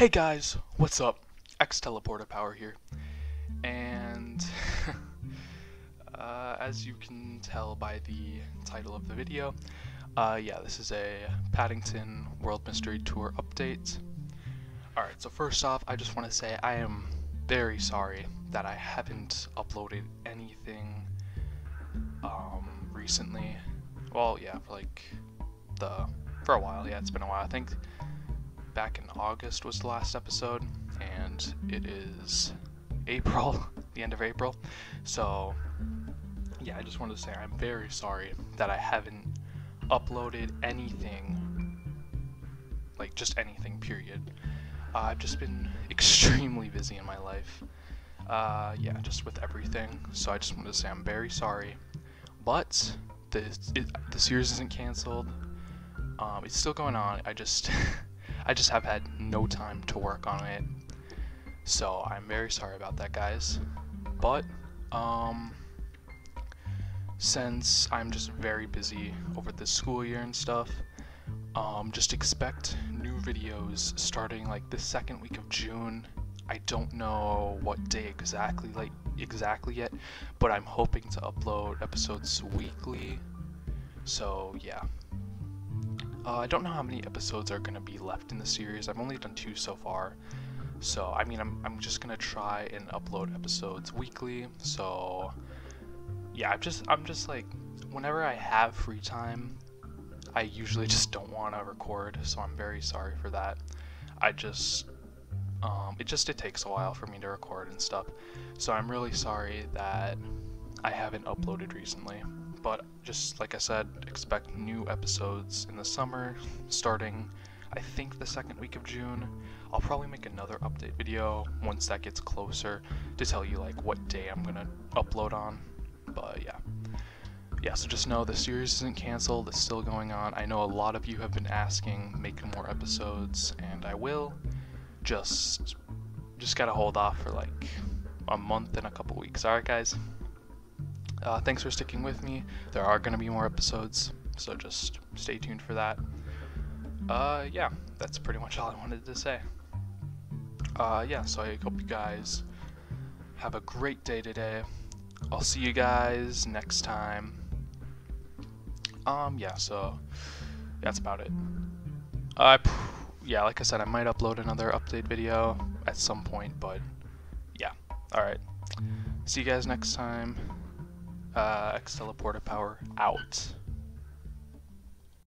Hey guys, what's up? Xteleporter Power here. And uh, as you can tell by the title of the video, uh, yeah, this is a Paddington World Mystery Tour update. Alright, so first off, I just want to say I am very sorry that I haven't uploaded anything um, recently. Well, yeah, for like the for a while. Yeah, it's been a while. I think back in August was the last episode, and it is April, the end of April. So, yeah, I just wanted to say I'm very sorry that I haven't uploaded anything, like just anything, period. Uh, I've just been extremely busy in my life. Uh, yeah, just with everything. So I just wanted to say I'm very sorry. But the the series isn't canceled. Um, it's still going on. I just I just have had no time to work on it. So I'm very sorry about that, guys. But um, since I'm just very busy over the school year and stuff, um, just expect new videos starting like the second week of June. I don't know what day exactly, like exactly yet, but I'm hoping to upload episodes weekly. So yeah. Uh, I don't know how many episodes are going to be left in the series. I've only done two so far. So, I mean, I'm, I'm just going to try and upload episodes weekly. So, yeah, I'm just, I'm just like, whenever I have free time, I usually just don't want to record. So I'm very sorry for that. I just, um, it just, it takes a while for me to record and stuff. So I'm really sorry that I haven't uploaded recently but just like I said, expect new episodes in the summer, starting I think the second week of June. I'll probably make another update video once that gets closer to tell you like what day I'm gonna upload on. But yeah. Yeah, so just know the series isn't canceled, it's still going on. I know a lot of you have been asking making more episodes, and I will. Just just gotta hold off for like a month and a couple weeks. Alright guys? Uh, thanks for sticking with me. There are going to be more episodes, so just stay tuned for that. Uh, yeah, that's pretty much all I wanted to say. Uh, yeah, so I hope you guys have a great day today. I'll see you guys next time. Um, yeah, so that's about it. Uh, yeah, like I said, I might upload another update video at some point, but yeah. Alright. See you guys next time uh, Xteleporter Power out.